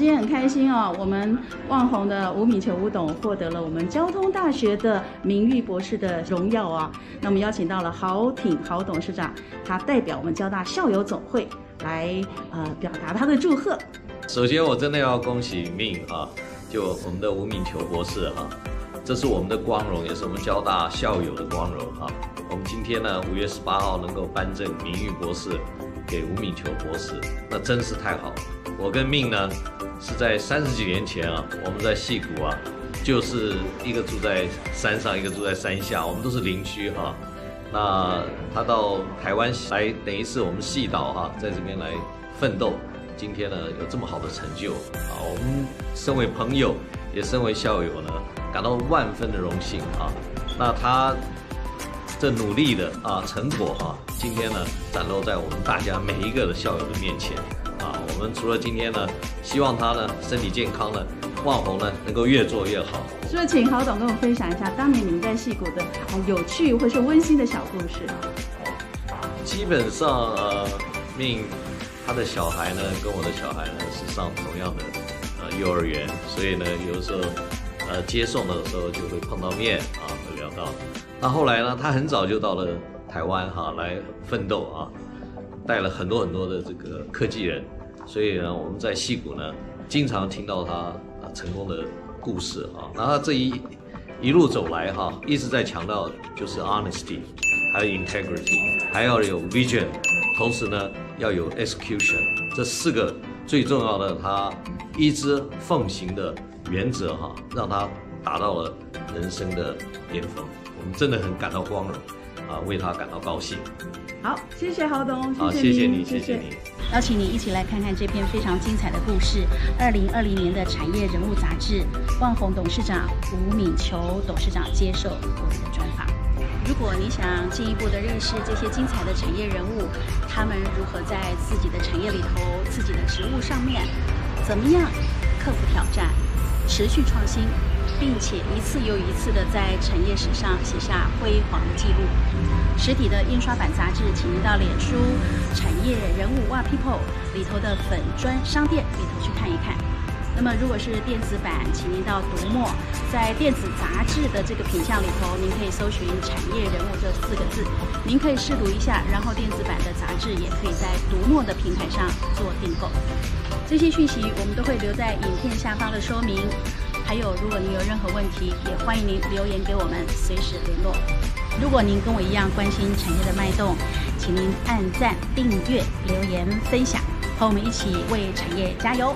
今天很开心哦，我们万宏的吴敏球吴董获得了我们交通大学的名誉博士的荣耀啊。那我们邀请到了郝挺郝董事长，他代表我们交大校友总会来呃表达他的祝贺。首先，我真的要恭喜命哈，就我们的吴敏球博士哈，这是我们的光荣，也是我们交大校友的光荣哈。我们今天呢，五月十八号能够颁证名誉博士给吴敏球博士，那真是太好了。我跟命呢是在三十几年前啊，我们在戏谷啊，就是一个住在山上，一个住在山下，我们都是邻居哈。那他到台湾来，等于是我们戏岛哈，在这边来奋斗。今天呢有这么好的成就啊，我们身为朋友，也身为校友呢，感到万分的荣幸啊。那他。这努力的啊成果啊，今天呢展露在我们大家每一个的校友的面前啊。我们除了今天呢，希望他呢身体健康呢，万红呢能够越做越好。所以请郝总跟我分享一下当年你们在戏谷的有趣或是温馨的小故事。基本上呃，命他的小孩呢跟我的小孩呢是上同样的呃幼儿园，所以呢有的时候呃接送的时候就会碰到面啊，会聊到。那后来呢？他很早就到了台湾哈，来奋斗啊，带了很多很多的这个科技人，所以呢，我们在戏谷呢，经常听到他啊成功的故事啊。那他这一一路走来哈，一直在强调就是 honesty，还有 integrity，还要有 vision，同时呢要有 execution，这四个最重要的他一直奉行的原则哈，让他达到了人生的巅峰。我们真的很感到光荣，啊，为他感到高兴。好，谢谢郝董，好，谢谢你，谢谢你。邀请你一起来看看这篇非常精彩的故事。二零二零年的产业人物杂志，万宏董事长吴敏球董事长接受我们的专访。如果你想进一步的认识这些精彩的产业人物，他们如何在自己的产业里头、自己的职务上面，怎么样克服挑战、持续创新？并且一次又一次的在产业史上写下辉煌的记录。实体的印刷版杂志，请您到脸书产业人物哇 People 里头的粉砖商店里头去看一看。那么如果是电子版，请您到读墨，在电子杂志的这个品项里头，您可以搜寻“产业人物”这四个字，您可以试读一下。然后电子版的杂志也可以在读墨的平台上做订购。这些讯息我们都会留在影片下方的说明。还有，如果您有任何问题，也欢迎您留言给我们，随时联络。如果您跟我一样关心产业的脉动，请您按赞、订阅、留言、分享，和我们一起为产业加油。